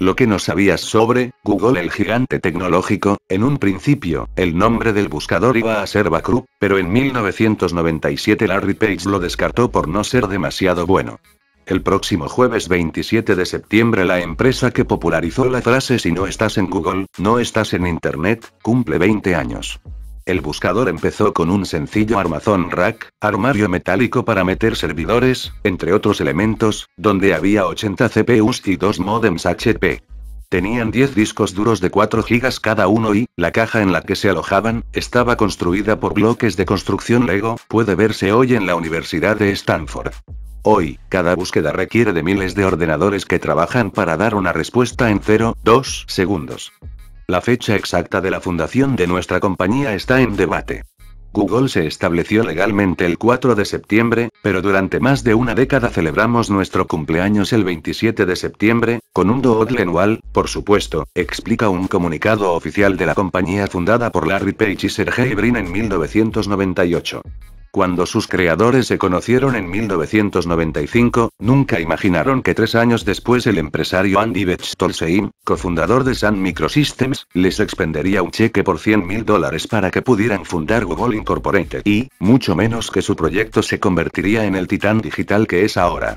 Lo que no sabías sobre Google el gigante tecnológico, en un principio, el nombre del buscador iba a ser Bacru, pero en 1997 Larry Page lo descartó por no ser demasiado bueno. El próximo jueves 27 de septiembre la empresa que popularizó la frase si no estás en Google, no estás en Internet, cumple 20 años. El buscador empezó con un sencillo armazón rack, armario metálico para meter servidores, entre otros elementos, donde había 80 CPUs y dos modems HP. Tenían 10 discos duros de 4 GB cada uno y, la caja en la que se alojaban, estaba construida por bloques de construcción Lego, puede verse hoy en la Universidad de Stanford. Hoy, cada búsqueda requiere de miles de ordenadores que trabajan para dar una respuesta en 0,2 segundos. La fecha exacta de la fundación de nuestra compañía está en debate. Google se estableció legalmente el 4 de septiembre, pero durante más de una década celebramos nuestro cumpleaños el 27 de septiembre, con un doodle anual, por supuesto, explica un comunicado oficial de la compañía fundada por Larry Page y Sergey Brin en 1998. Cuando sus creadores se conocieron en 1995, nunca imaginaron que tres años después el empresario Andy Bechtolsheim, cofundador de Sun Microsystems, les expendería un cheque por 100 mil dólares para que pudieran fundar Google Incorporated y, mucho menos que su proyecto se convertiría en el titán digital que es ahora.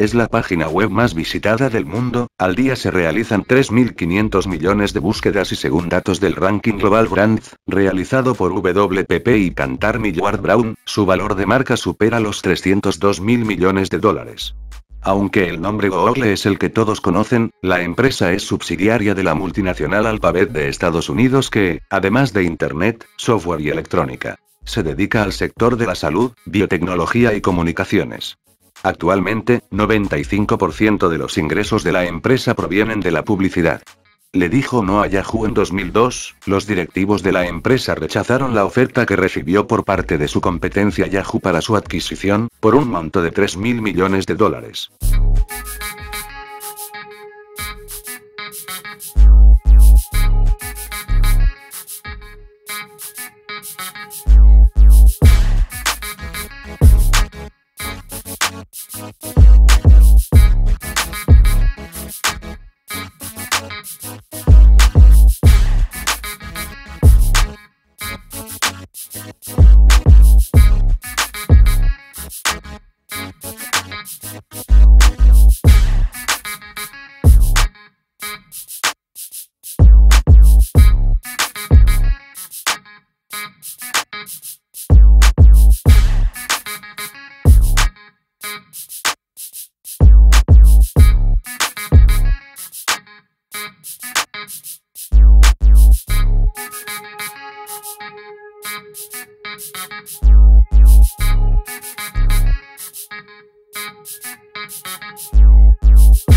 Es la página web más visitada del mundo, al día se realizan 3.500 millones de búsquedas y según datos del ranking Global Brands, realizado por WPP y Cantar Millward Brown, su valor de marca supera los 302 mil millones de dólares. Aunque el nombre Google es el que todos conocen, la empresa es subsidiaria de la multinacional Alphabet de Estados Unidos que, además de Internet, software y electrónica, se dedica al sector de la salud, biotecnología y comunicaciones. Actualmente, 95% de los ingresos de la empresa provienen de la publicidad. Le dijo no a Yahoo en 2002, los directivos de la empresa rechazaron la oferta que recibió por parte de su competencia Yahoo para su adquisición, por un monto de 3 mil millones de dólares. Thank you.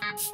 Thank you.